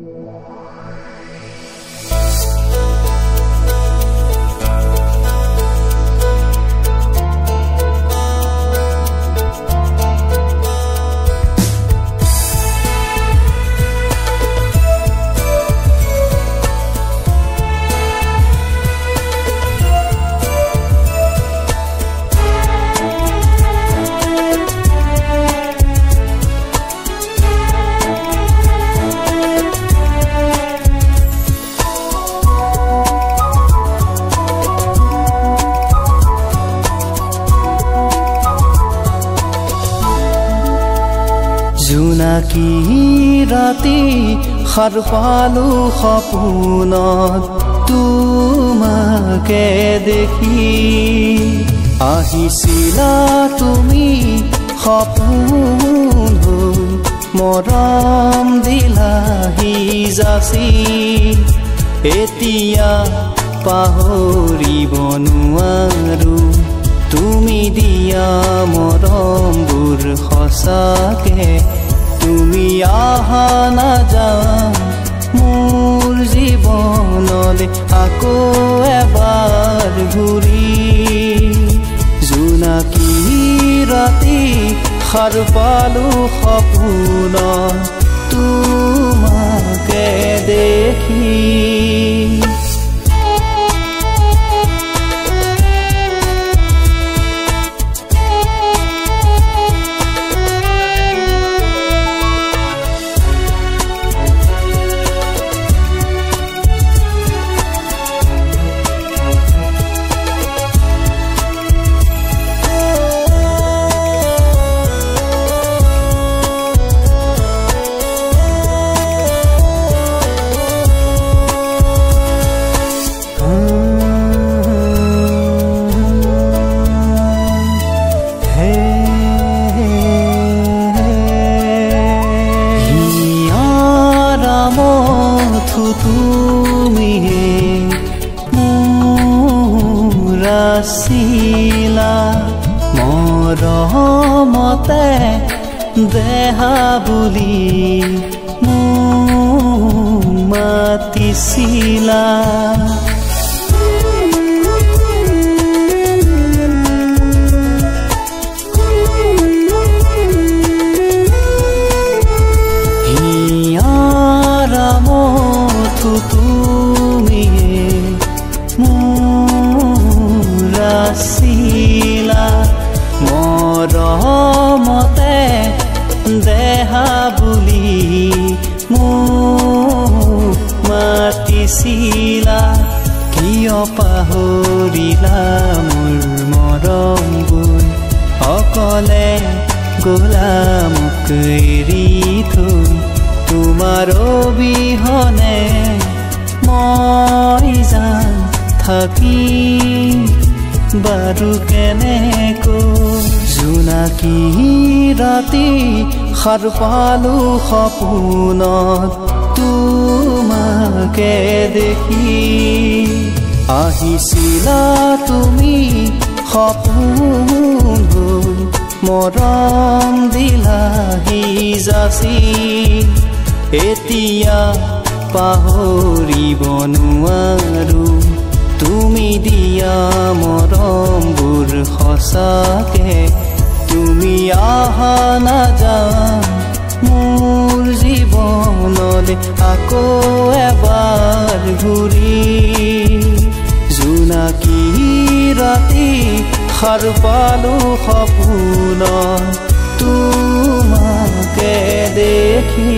Why? জোনাকী ৰাতি সাৰ পালো সপোনত তোমাকে দেখি। আহিছিলা তুমি সপোন মৰম দিলাহি যাচি এতিয়া পাহৰিব নোৱাৰো। তুমি দিয়া মৰমবোৰ সঁচাকে তুমি আহা নাযাম মোৰ জীৱনলে আকৌ এবাৰ ঘূৰি। জোনাকী ৰাতি সাৰ পালো সপোন আছিলা মৰমতে দেহা বুলি মোক মাতিছিলা আছিলা মৰমতে দেহা বুলি মোক মাতিছিলা কিয় পাহৰিলা মোৰ মৰমবোৰ অকলে গলা মোক এৰি থৈ তোমাৰ অবিহনে মই যাম থাকি বাৰু কেনেকৈ? জোনাকী ৰাতি সাৰ পালো সপোনত? তোমাকে দেখি আহিছিলা তুমি সপোন মৰম দিলাহি যাচি এতিয়া পাহৰিব নোৱাৰো। তুমি দিয়া থাকে। তুমি আহা নাযা মোৰ জীৱনলৈ আকৌ এবাৰ ঘূৰি। জোনাকী ৰাতি সাৰ পালো সপোন তোমাকে দেখি।